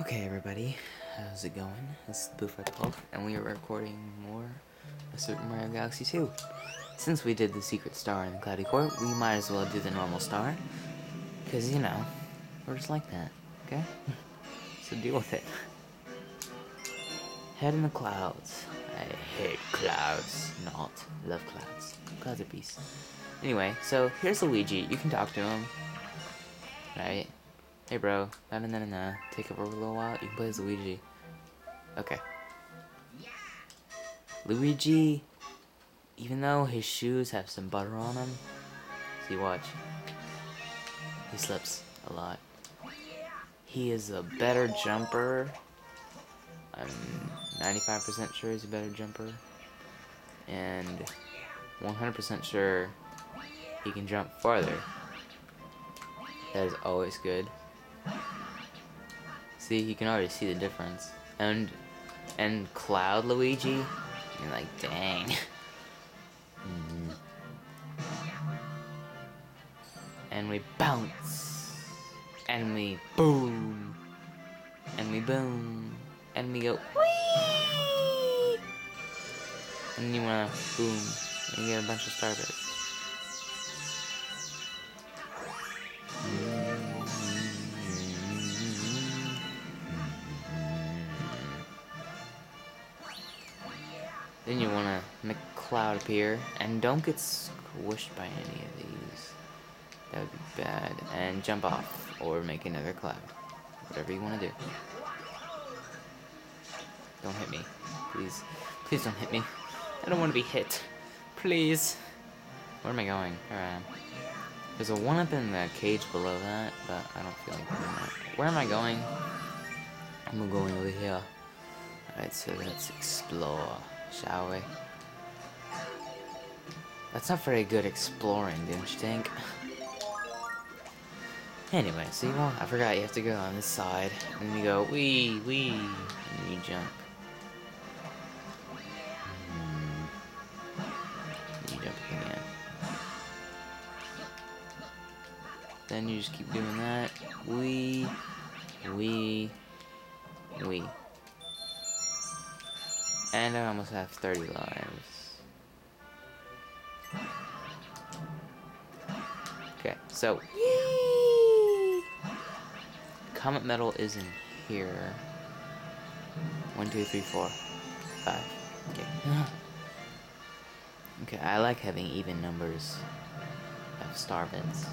Okay, everybody, how's it going? This is Boof Pulp, and we are recording more of Super Mario Galaxy 2. Since we did the Secret Star in the Cloudy Court, we might as well do the normal star. Because, you know, we're just like that, okay? so deal with it. Head in the clouds. I hate clouds. Not. Love clouds. Clouds are beasts. Anyway, so here's Luigi. You can talk to him. Right? Hey bro, na na na na Take over a little while. You can play as Luigi. Okay. Luigi, even though his shoes have some butter on them, see watch. He slips a lot. He is a better jumper. I'm 95% sure he's a better jumper. And 100% sure he can jump farther. That is always good. See, you can already see the difference. And and Cloud Luigi, you're like, dang. Mm. And we bounce. And we boom. And we boom. And we go whee. And you wanna boom. And you get a bunch of starbits. Then you want to make a cloud appear, and don't get squished by any of these. That would be bad. And jump off, or make another cloud. Whatever you want to do. Don't hit me. Please. Please don't hit me. I don't want to be hit. Please. Where am I going? Here I am. There's a one up in the cage below that, but I don't feel like doing that. Where am I going? I'm going over here. Alright, so let's explore shall we? That's not very good exploring, don't you think? Anyway, so you want, I forgot you have to go on this side, and you go wee wee, and you jump. Hmm. You jump again. Then you just keep doing that. Wee, wee, wee. And I almost have 30 lives. Okay, so... Yay! Comet Medal is in here. One, two, three, four, five. Okay. okay, I like having even numbers of star bits.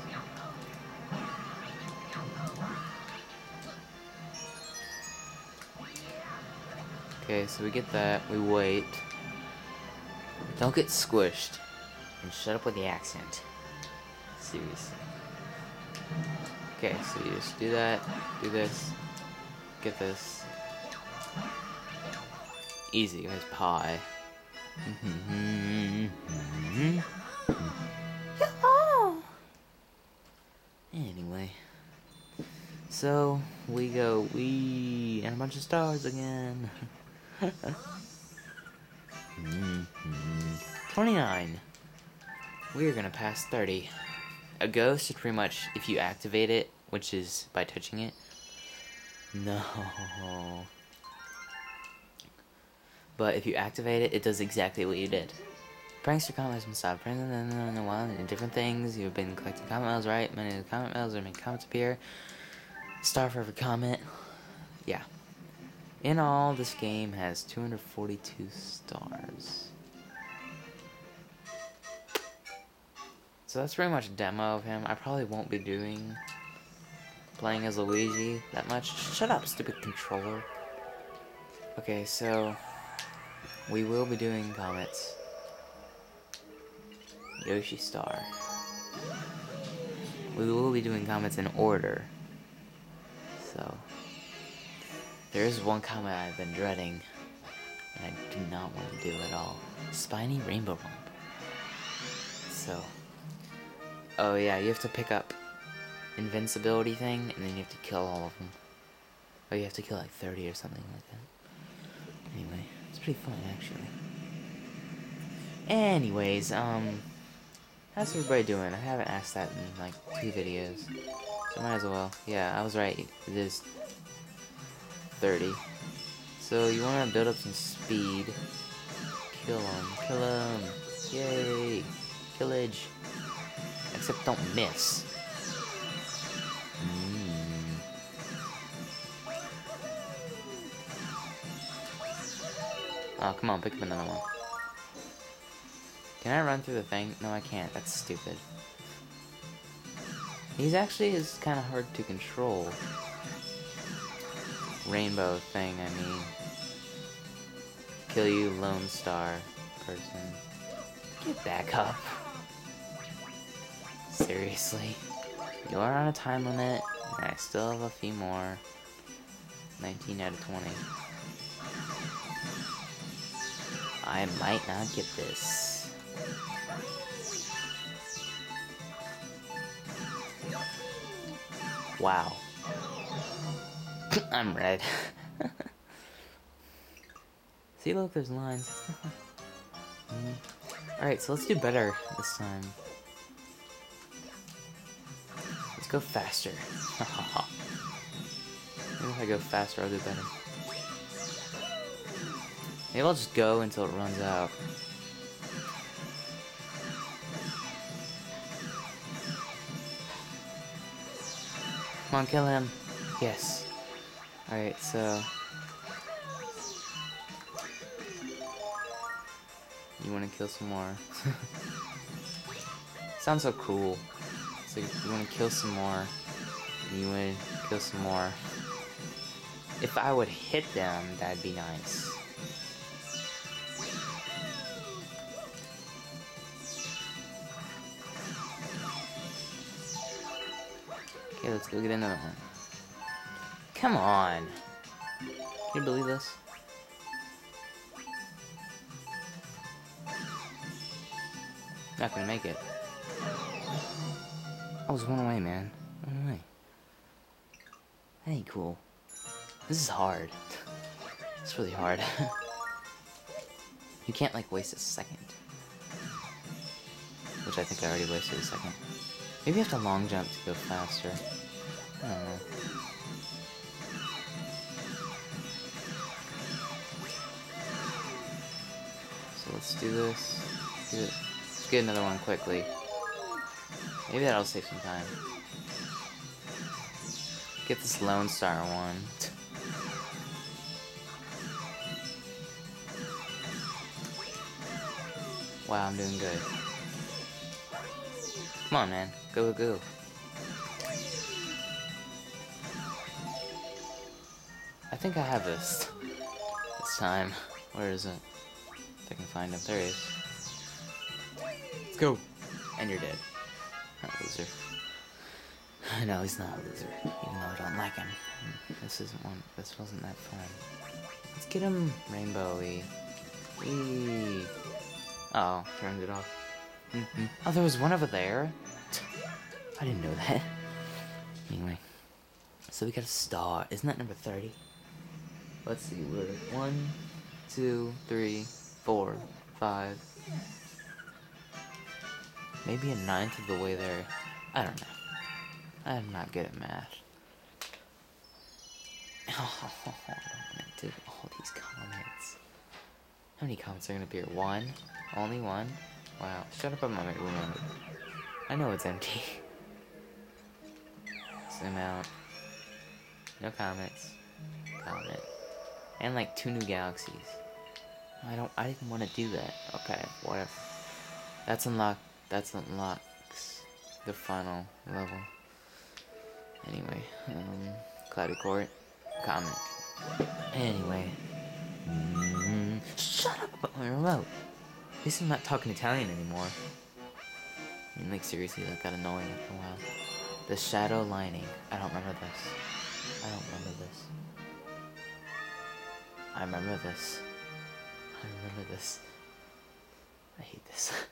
Okay, so we get that, we wait. Don't get squished. And shut up with the accent. Seriously. Okay, so you just do that, do this, get this. Easy, guys, pie. anyway. So, we go, we, and a bunch of stars again. mm -hmm. 29. We are gonna pass 30. A ghost is pretty much if you activate it, which is by touching it. No. But if you activate it, it does exactly what you did. Prankster Comet has been stopped. In a while, and different things. You've been collecting comet medals, right? Many of the comet medals are making comments appear. Star for every comet. Yeah. In all, this game has 242 stars. So that's pretty much a demo of him. I probably won't be doing playing as Luigi that much. Shut up, stupid controller. Okay, so we will be doing comets. Yoshi Star. We will be doing comets in order. So there is one comment I've been dreading, and I do not want to do at all. Spiny Rainbow Romp. So, oh yeah, you have to pick up invincibility thing, and then you have to kill all of them. Oh, you have to kill like 30 or something like that. Anyway, it's pretty fun actually. Anyways, um, how's everybody doing? I haven't asked that in like two videos, so might as well. Yeah, I was right. It is 30. So you want to build up some speed. Kill him. Kill him. Yay. Killage. Except don't miss. Mm. Oh, come on, pick up another one. Can I run through the thing? No, I can't. That's stupid. He's actually is kind of hard to control. Rainbow thing, I mean. Kill you, Lone Star person. Get back up. Seriously. You are on a time limit, and I still have a few more. 19 out of 20. I might not get this. Wow. I'm red. See, look, there's lines. mm. Alright, so let's do better this time. Let's go faster. Maybe if I go faster, I'll do better. Maybe I'll just go until it runs out. Come on, kill him. Yes. Alright, so... You wanna kill some more. Sounds so cool. So you wanna kill some more. You wanna kill some more. If I would hit them, that'd be nice. Okay, let's go get another one. Come on. Can you believe this? Not gonna make it. I was one away, man. One away. That ain't cool. This is hard. it's really hard. you can't, like, waste a second. Which I think I already wasted a second. Maybe you have to long jump to go faster. I don't know. So let's do this. Do. Let's get another one quickly. Maybe that'll save some time. Get this Lone Star one. Wow, I'm doing good. Come on, man. Go, go. I think I have this. This time. Where is it? If I can find him. There he is. Let's go. And you're dead. Not a loser. no, he's not a loser. Even though I don't like him. This isn't one. This wasn't that fun. Let's get him rainbowy. Whee. Oh, turned it off. Mm -hmm. Oh, there was one over there? I didn't know that. Anyway. So we got a star. Isn't that number 30? Let's see, we're one, two, three, four, five. Maybe a ninth of the way there. I don't know. I'm not good at math. Oh, I don't want to do all these comments. How many comments are going to appear? One? Only one? Wow. Shut up, I'm room. I know it's empty. Zoom out. No comments. Comment. And like two new galaxies. I don't I didn't want to do that. Okay, whatever. That's unlocked that's unlocks the final level. Anyway, um Cloudy Court. Comment. Anyway. Mm, shut up about my remote. At least I'm not talking Italian anymore. I mean, like, seriously, that got annoying after a while. The shadow lining. I don't remember this. I don't remember this. I remember this. I remember this. I hate this.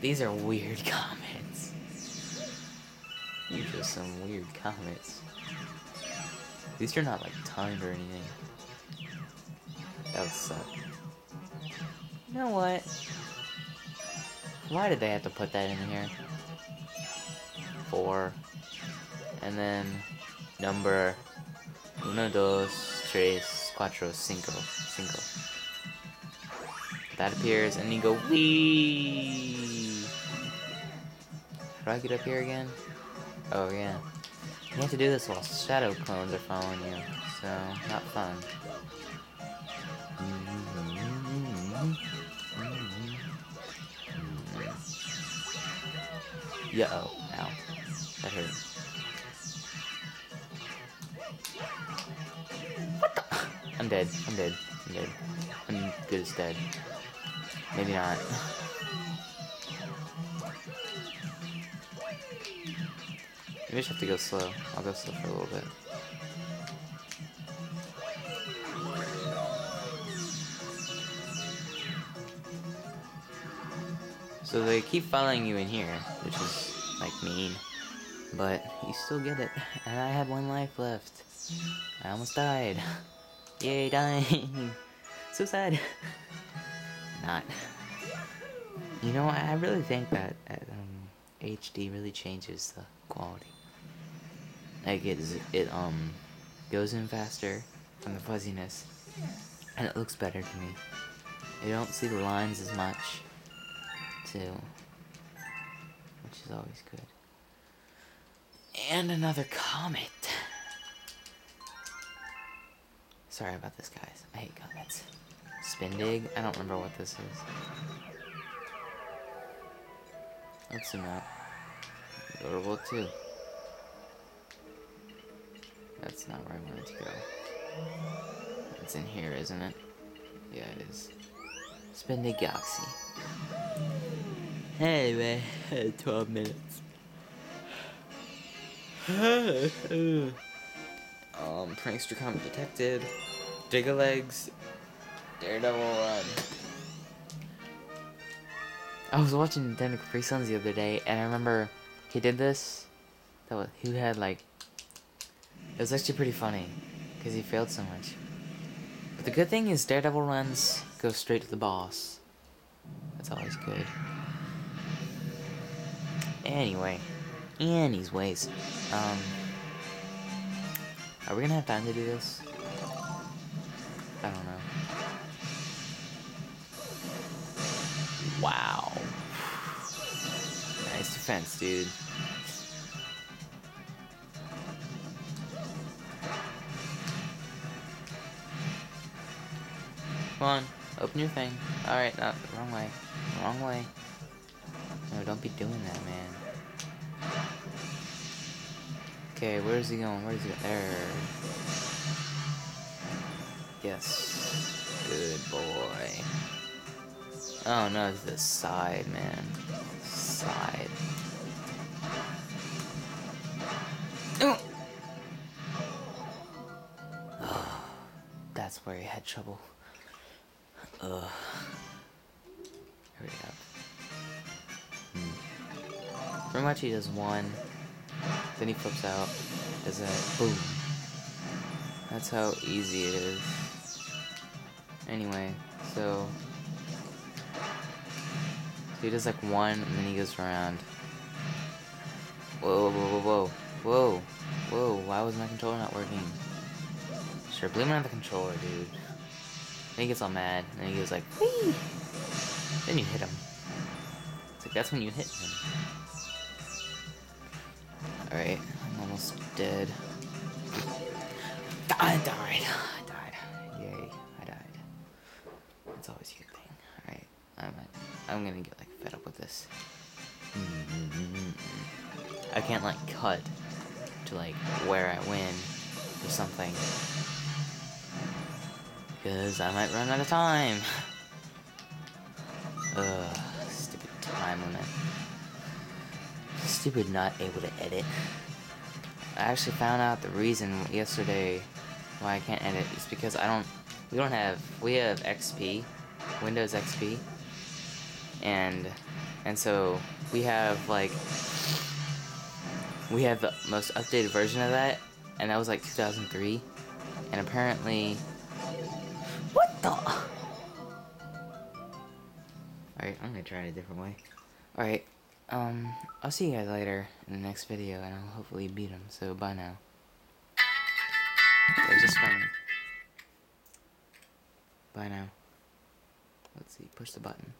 These are weird comments. These are some weird comments. These are not, like, timed or anything. That would suck. You know what? Why did they have to put that in here? Four. and then number uno, dos, tres, cuatro, cinco, cinco. That appears, and you go wee. How do I get up here again? Oh yeah. You have to do this while shadow clones are following you, so not fun. Mm-hmm. Mm-hmm. Mm-hmm. Yeah, oh, ow. That hurt. Dead. I'm dead. I'm dead. I'm good as dead. Maybe not. Maybe I have to go slow. I'll go slow for a little bit. So they keep following you in here, which is, like, mean. But you still get it. And I had one life left. I almost died. Yay, dying. Suicide. Not. You know, I really think that um, HD really changes the quality. Like it, it um goes in faster from the fuzziness, and it looks better to me. You don't see the lines as much, too, which is always good. And another comet. Sorry about this, guys. I hate comets. Spindig? I don't remember what this is. To World 2. That's not where I wanted to go. It's in here, isn't it? Yeah, it is. Spindig Galaxy. Anyway, 12 minutes. um, Prankster Comet detected. Digalegs. Daredevil Run. I was watching Nintendo Capri Suns the other day, and I remember he did this. That was, he had like. It was actually pretty funny, because he failed so much. But the good thing is Daredevil runs go straight to the boss. That's always good. Anyway, anyways, um, are we gonna have time to do this? I don't know. Wow. Nice defense, dude. Come on, open your thing. Alright, not uh, wrong way. Wrong way. No, don't be doing that, man. Okay, where's he going? Where's he going? There. Yes. Good boy. Oh no, it's the side, man. Side. Oh! That's where he had trouble. Ugh. Hurry up. Hmm. Pretty much he does one, then he flips out, does that, boom. That's how easy it is. Anyway, so so he does like one, and then he goes around. Whoa, whoa, whoa, whoa, whoa, whoa! Why was my controller not working? Sure, blame it on the controller, dude. Then he gets all mad, and he goes like, Whee! Then you hit him. It's like that's when you hit him. All right, I'm almost dead. I died. I'm gonna get like fed up with this. Mm-hmm. I can't like cut to like where I win or something. Because I might run out of time. Ugh, stupid time limit. Stupid not able to edit. I actually found out the reason yesterday why I can't edit is because I don't, we don't have, we have XP, Windows XP, and and so we have like we have the most updated version of that and that was like 2003 and apparently what the all right i'm gonna try it a different way all right um, I'll see you guys later in the next video, and I'll hopefully beat him, so bye now. Just. Bye now. Let's see, push the button.